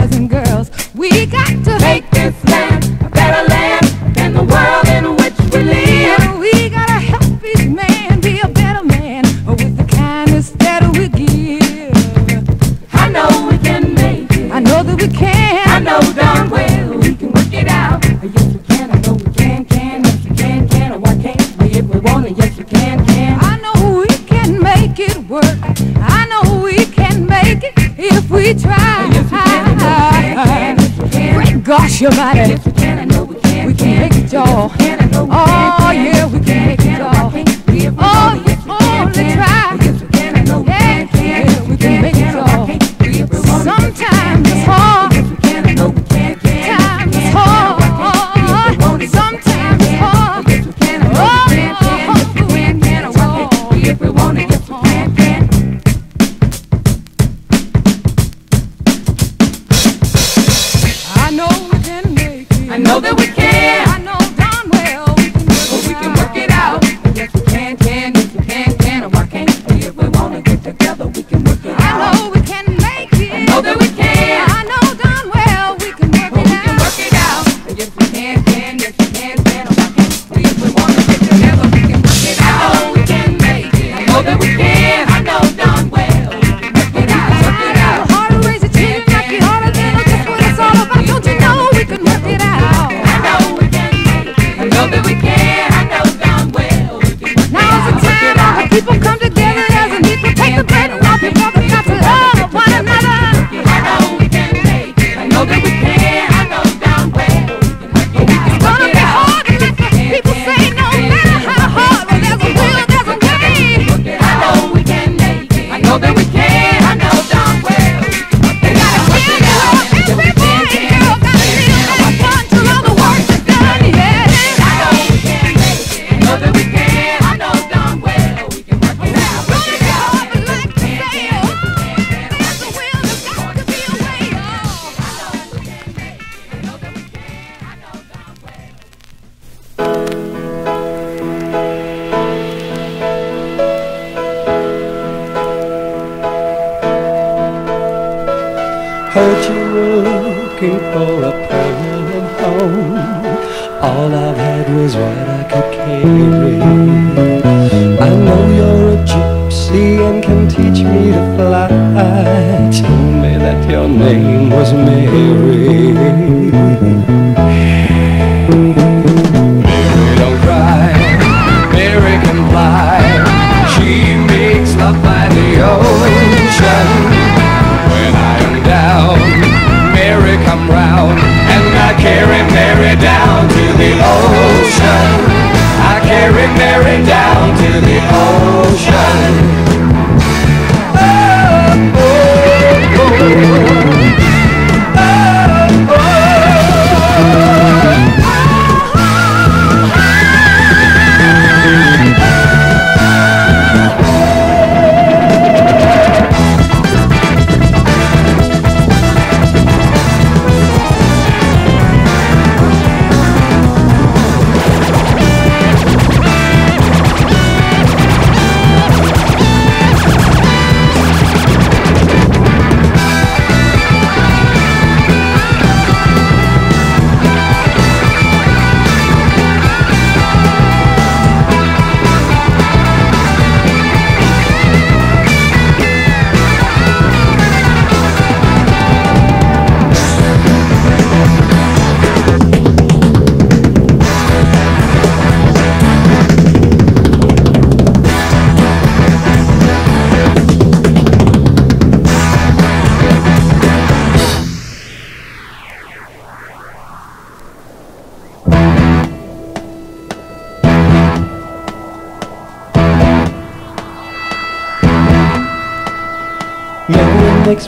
boys and girls. We got your body.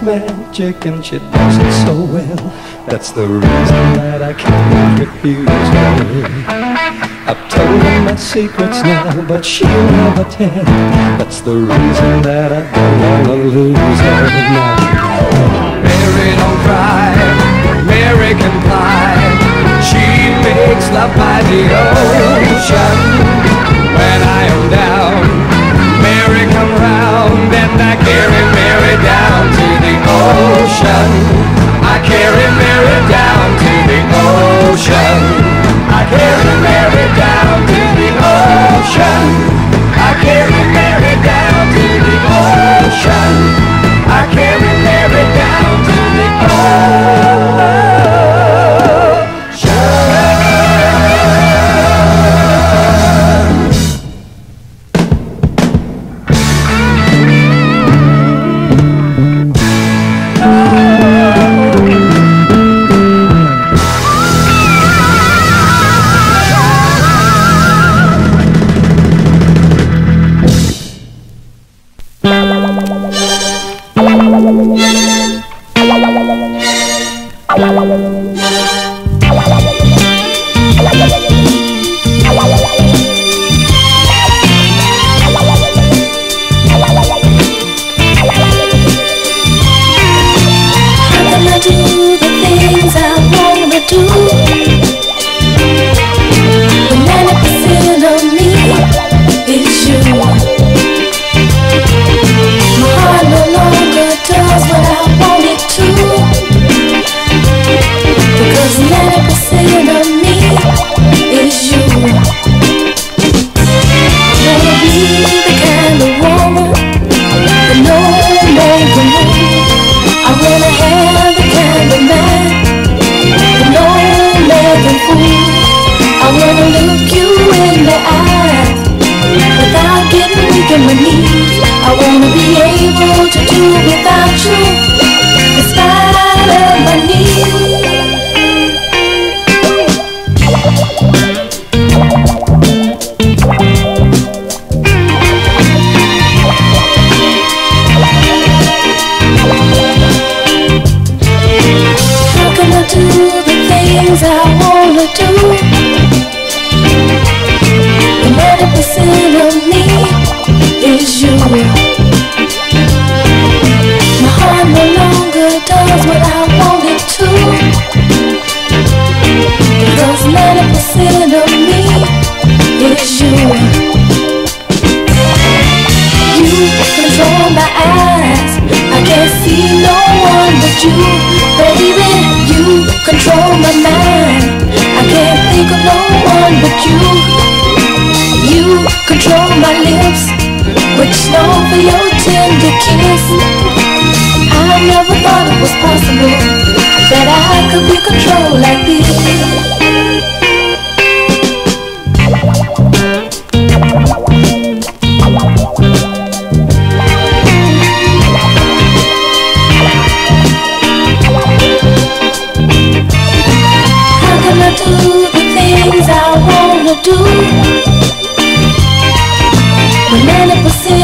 magic and she does it so well. That's the reason that I can't refuse her. I've told her my secrets now, but she'll never tell. That's the reason that I don't wanna lose her now. Mary don't cry, Mary can fly. She makes love by the ocean. When I am down, Mary come round and I carry ocean. I carry Mary down to the ocean. I carry Mary down to the ocean. I carry Mary down to the ocean. When men are pursuing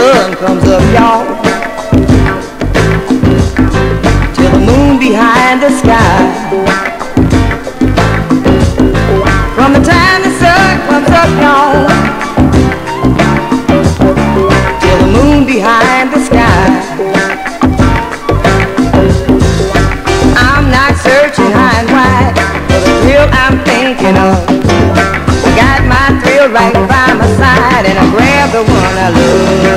sun comes up, y'all. Till the moon behind the sky. From the time the sun comes up, y'all. Till the moon behind the sky. I'm not searching high and wide for the thrill I'm thinking of. Got my thrill right by my side, and I grab the one I love.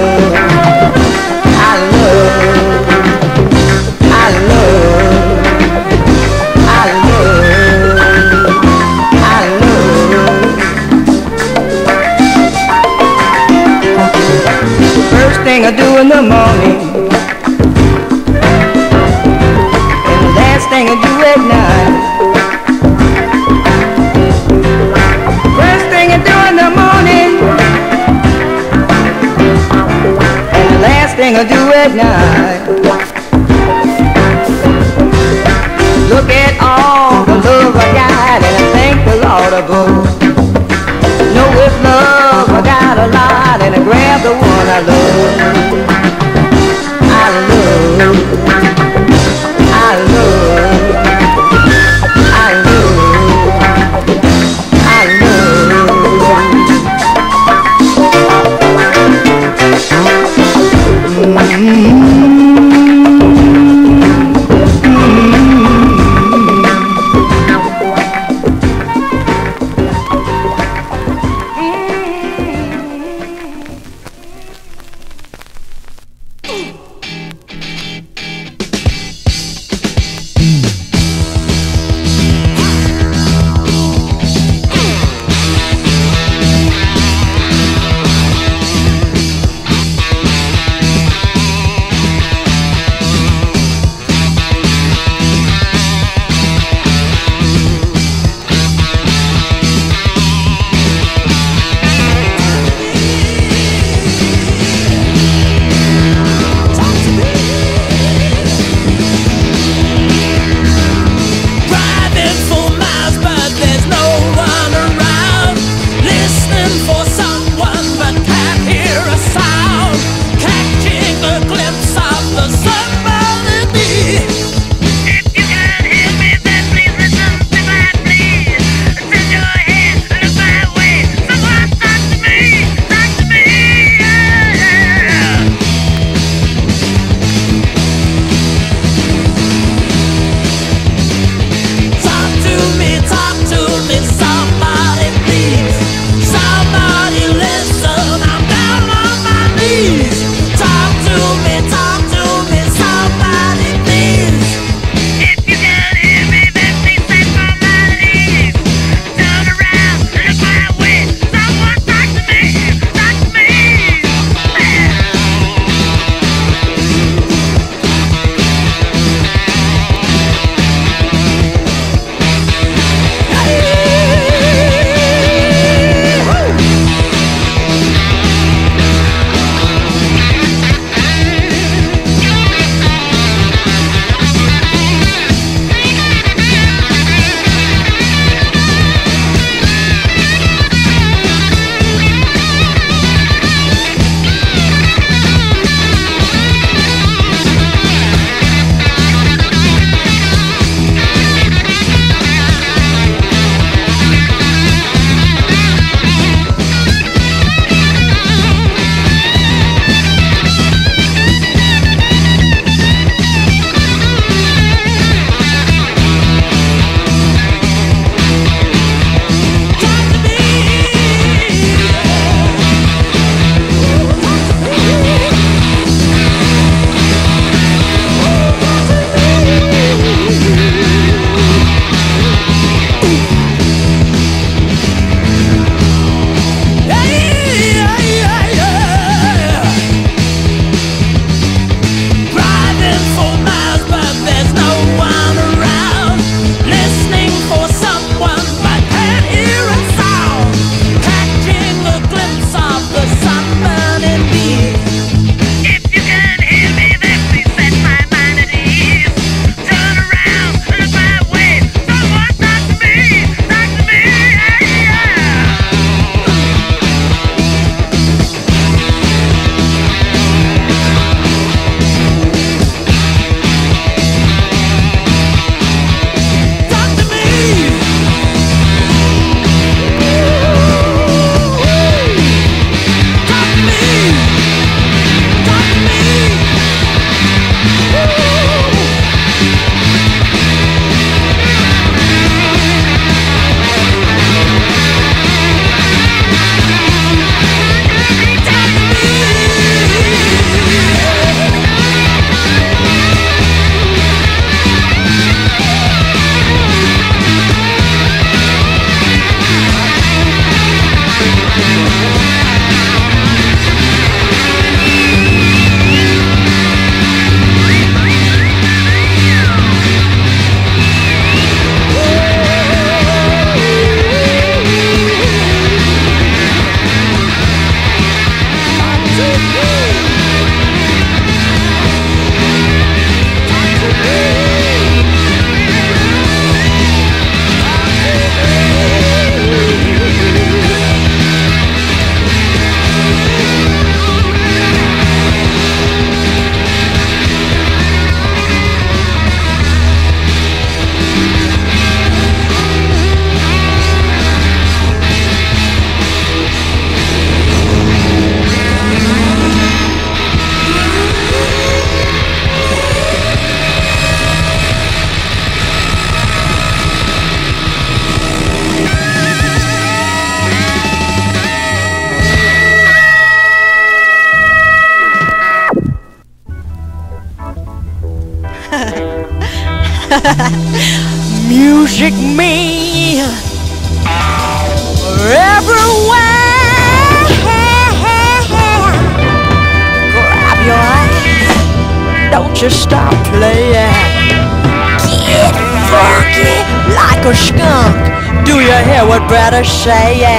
谁呀？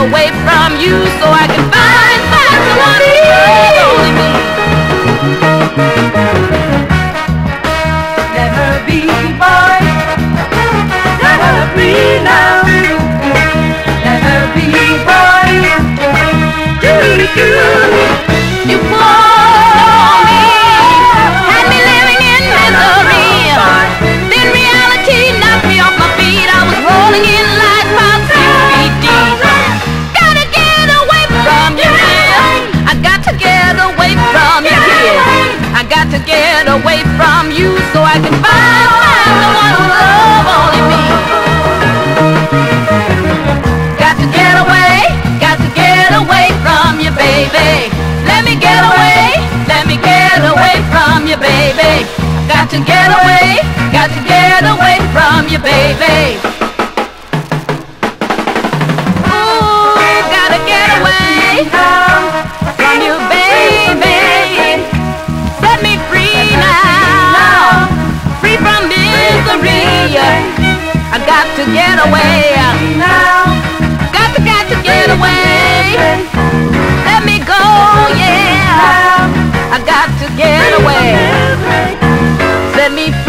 away from you so I can find, find someone who loves only me. Never be, boy. Never be now. Never be, boy. Do, do. It was. so I can find, find the one who love only me. Got to get away, got to get away from you, baby. Let me get away, let me get away from you, baby. Got to get away, got to get away from you, baby. get away. Got to, got to get away. Let me go, yeah. I got to get away. Send me